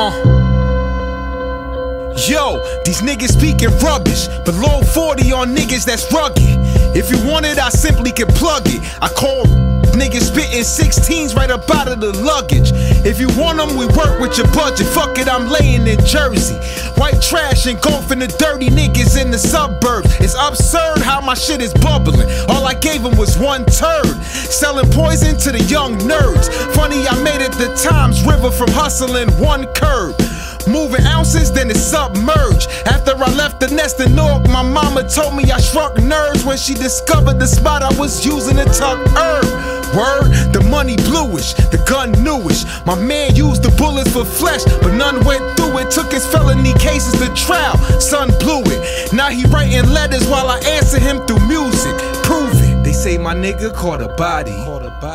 Uh. Yo, these niggas speaking rubbish. Below 40 on niggas that's rugged. If you want it, I simply can plug it. I call niggas spitting 16s right up out of the luggage. If you want them, we work with your budget. Fuck it, I'm laying in Jersey. White trash engulfing the dirty niggas in the suburbs. It's absurd my shit is bubbling. All I gave them was one turd. Selling poison to the young nerds. Funny, I made it the Times River from hustling one curb. Moving ounces, then it submerged. After I left the nest in Newark, my mama told me I shrunk nerves when she discovered the spot I was using to tuck herb. Word, the money bluish, the gun newish. My man used the bullets for flesh, but none went through it. Took his felony cases to trial, son blew it. Now he writing letters while I answer him through music. Prove it. They say my nigga caught a body.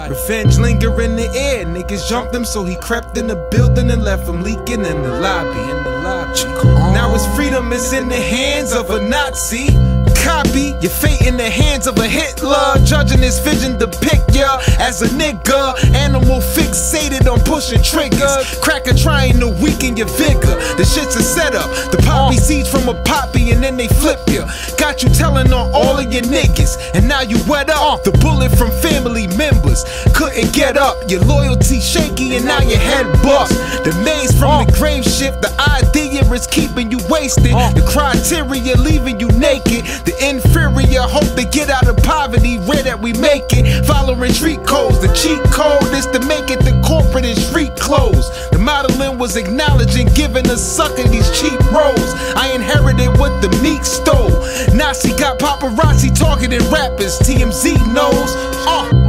Revenge linger in the air. Niggas jumped him, so he crept in the building and left him leaking in the lobby. In the lobby. Now his freedom is in the hands of a Nazi copy your fate in the hands of a Hitler. Judging his vision to pick ya as a nigga. Animal fixated on pushing triggers. Cracker trying to weaken your vigor. The shit's a setup. The poppy oh. seeds from a poppy and then they flip ya. Got you telling on all of your niggas. And now you wet up. The bullet from family members. Couldn't get up. Your loyalty shaky and now your head bust. The maze from the oh. grave shift. The wasted. The criteria leaving you naked. The inferior hope to get out of poverty. Rare that we make it. Following street codes. The cheat code is to make it the corporate and street clothes. The modeling was acknowledging giving a sucker these cheap roles. I inherited what the meek stole. Nazi got paparazzi targeting rappers. TMZ knows. Uh.